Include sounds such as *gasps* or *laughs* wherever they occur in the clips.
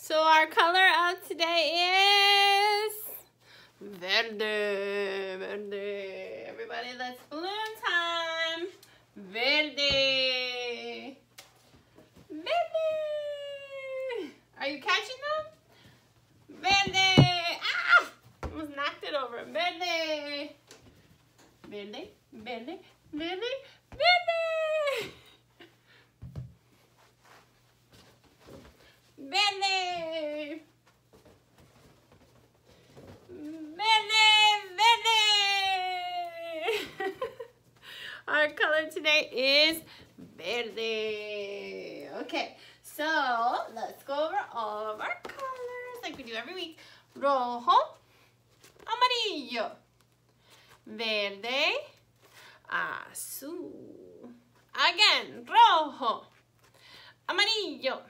So our color of today is verde, verde. Everybody, let's balloon time. Verde. Verde. Are you catching them? Verde. Ah! Almost knocked it over. Verde. Verde, verde, verde, verde. Verde. Verde, verde. Color today is verde. Okay, so let's go over all of our colors like we do every week. Rojo, amarillo, verde, azul. Again, rojo, amarillo,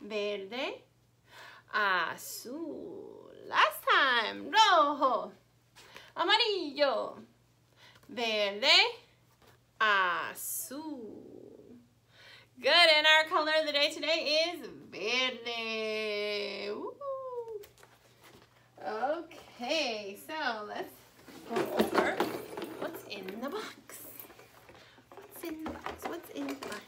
verde, azul. Last time, rojo, amarillo, verde, azul. Good, and our color of the day today is verde. Woo. Okay, so let's go over what's in the box. What's in the box? What's in the box?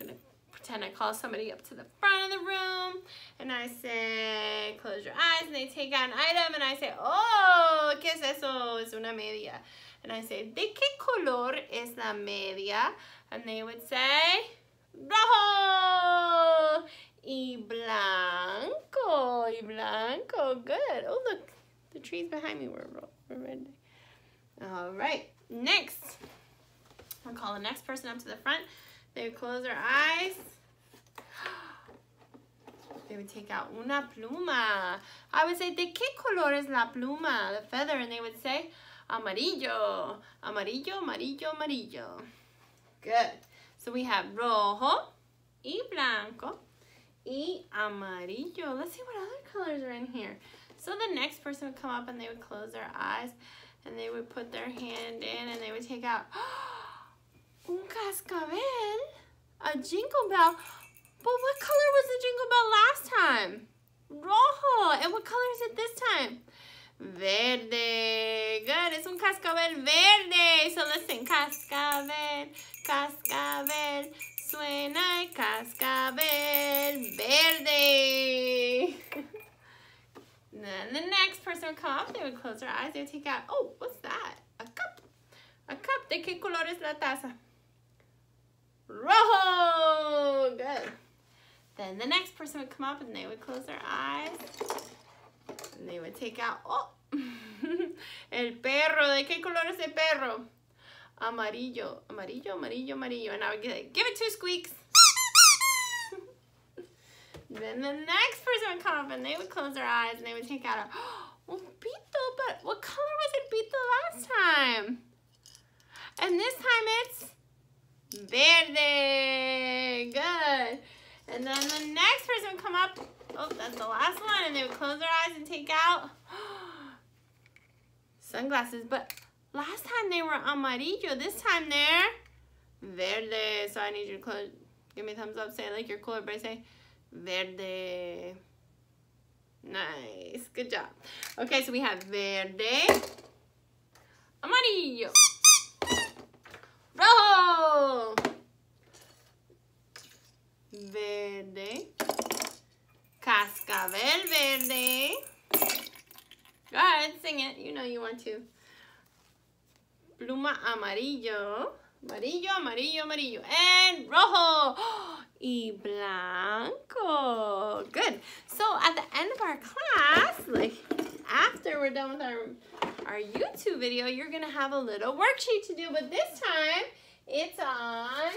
I'm gonna pretend I call somebody up to the front of the room and I say, close your eyes, and they take out an item and I say, oh, ¿qué es eso? Es una media. And I say, ¿de qué color es la media? And they would say, rojo y blanco, y blanco. Good. Oh, look, the trees behind me were, were red. All right, next. I'll call the next person up to the front. They would close their eyes. They would take out una pluma. I would say, ¿de qué color es la pluma? The feather. And they would say, amarillo, amarillo, amarillo, amarillo. Good. So we have rojo y blanco y amarillo. Let's see what other colors are in here. So the next person would come up and they would close their eyes and they would put their hand in and they would take out *gasps* un cascabel, a jingle bell. But what color was the jingle bell last time? Rojo. And what color is it this time? Verde. Good. Es un cascabel verde. So listen. Cascabel, cascabel. Suena el cascabel verde. *laughs* then the next person would come up. They would close their eyes. They would take out, oh, what's that? A cup. A cup. ¿De qué color es la taza? Rojo. Good. Then the next person would come up and they would close their eyes. And they would take out, oh, *laughs* el perro. ¿De qué color es el perro? Amarillo, amarillo, amarillo, amarillo. And I would give it two squeaks. *laughs* then the next person would come up and they would close their eyes and they would take out a, *gasps* oh, pito, but what color was it pito last time? And this time it's verde. Good. And then the next person would come up. Oh, that's the last one. And they would close their eyes and take out sunglasses. But last time they were amarillo. This time they're verde. So I need you to close. Give me a thumbs up. Say like you're cool. Everybody say verde. Nice. Good job. Okay, so we have verde, amarillo, rojo, verde, cascabel verde. Go it. You know you want to. Pluma amarillo. Amarillo, amarillo, amarillo. And rojo. *gasps* Y blanco. Good. So at the end of our class, like after we're done with our, our YouTube video, you're going to have a little worksheet to do. But this time, it's on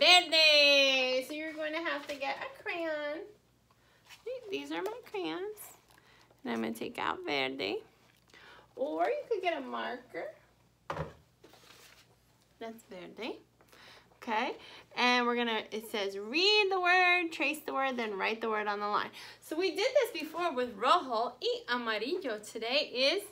verde. So you're going to have to get a crayon. These are my crayons. And I'm going to take out verde. Or you could get a marker. That's verde. Okay. And we're going to, it says read the word, trace the word, then write the word on the line. So we did this before with rojo y amarillo. Today is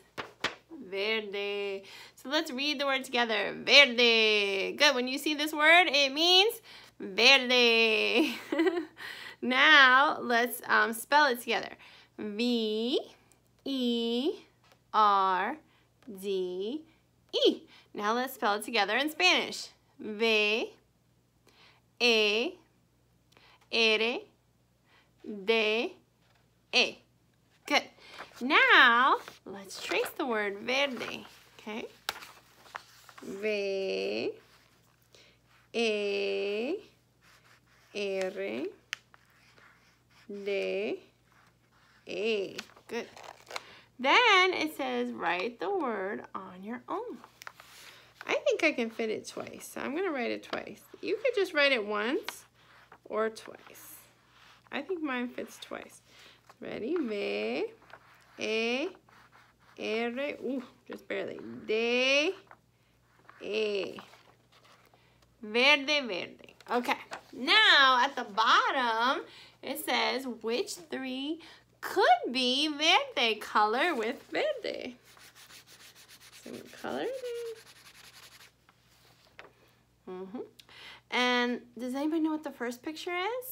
verde. So let's read the word together. Verde. Good. When you see this word, it means verde. *laughs* Now let's um, spell it together. V E R D E. Now let's spell it together in Spanish. V E R D E. Good. Now let's trace the word verde. Okay. V E R D E. Good. Then it says write the word on your own. I think I can fit it twice. So I'm going to write it twice. You could just write it once or twice. I think mine fits twice. Ready? V, E, R, ooh, just barely. D, E. Verde, verde. Okay. Now, at the bottom, it says which three could be verde. Color with verde. So color Mm -hmm. And does anybody know what the first picture is?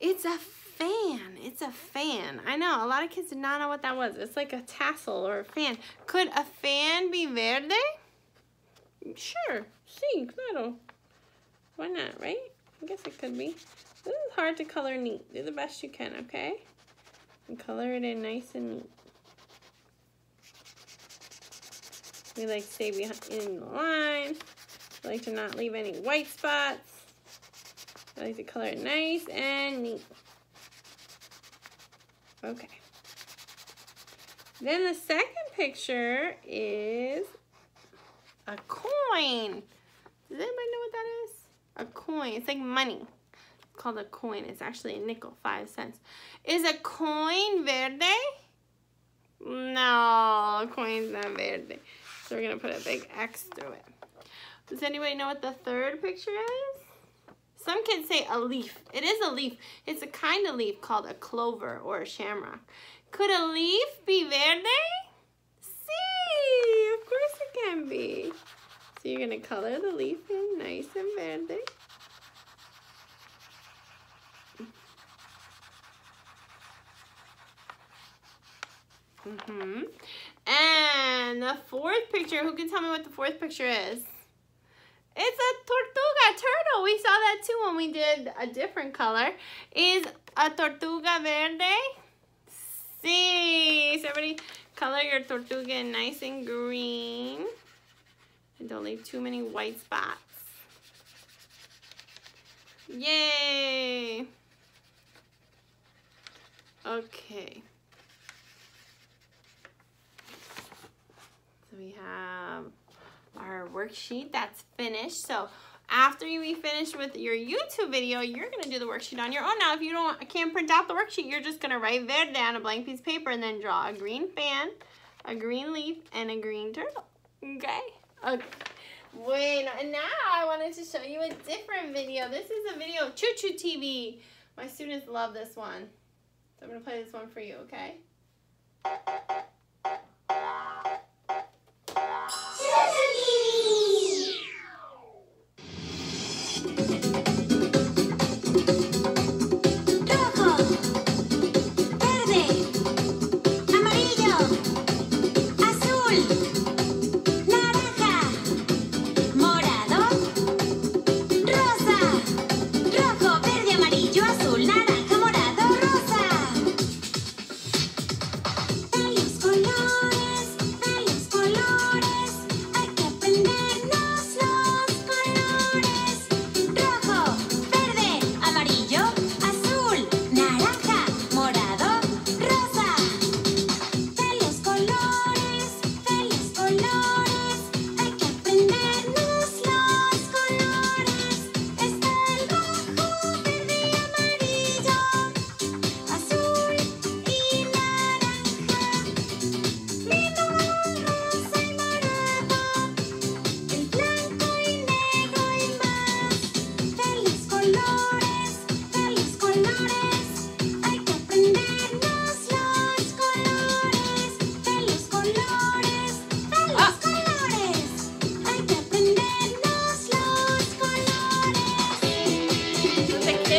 It's a fan. It's a fan. I know, a lot of kids did not know what that was. It's like a tassel or a fan. Could a fan be verde? Sure. Sí, claro. Why not, right? I guess it could be. This is hard to color neat. Do the best you can, okay? And color it in nice and neat. We like to stay behind the lines. We like to not leave any white spots. I like to color it nice and neat. Okay. Then the second picture is a coin. Does anybody know what that is? A coin. It's like money. Called a coin. It's actually a nickel, five cents. Is a coin verde? No, coin's not verde. So we're going to put a big X through it. Does anybody know what the third picture is? Some kids say a leaf. It is a leaf. It's a kind of leaf called a clover or a shamrock. Could a leaf be verde? See, of course it can be. So you're going to color the leaf in nice and verde. Mm -hmm. And the fourth picture, who can tell me what the fourth picture is? It's a tortuga turtle. We saw that too when we did a different color. Is a tortuga verde? See, so everybody color your tortuga nice and green. And don't leave too many white spots. Yay! Okay. We have our worksheet that's finished. So after you be finished with your YouTube video, you're gonna do the worksheet on your own. Now, if you don't can't print out the worksheet, you're just gonna write there down a blank piece of paper and then draw a green fan, a green leaf, and a green turtle. Okay? Okay. Bueno, and now I wanted to show you a different video. This is a video of ChuChu TV. My students love this one. So I'm to play this one for you, okay?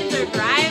Kids are.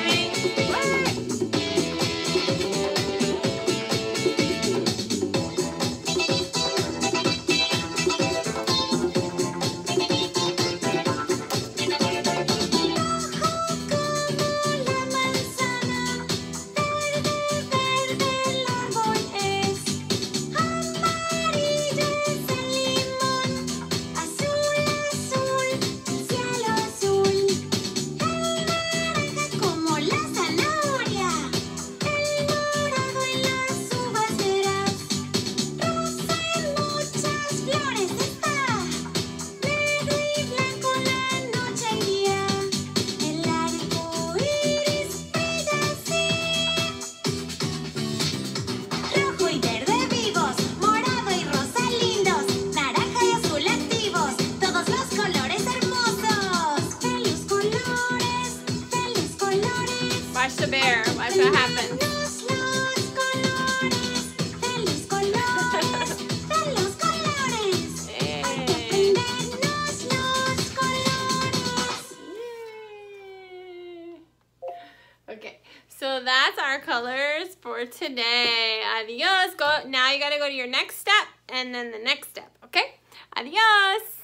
Our colors for today. Adios. Go now you gotta go to your next step and then the next step, okay? Adios.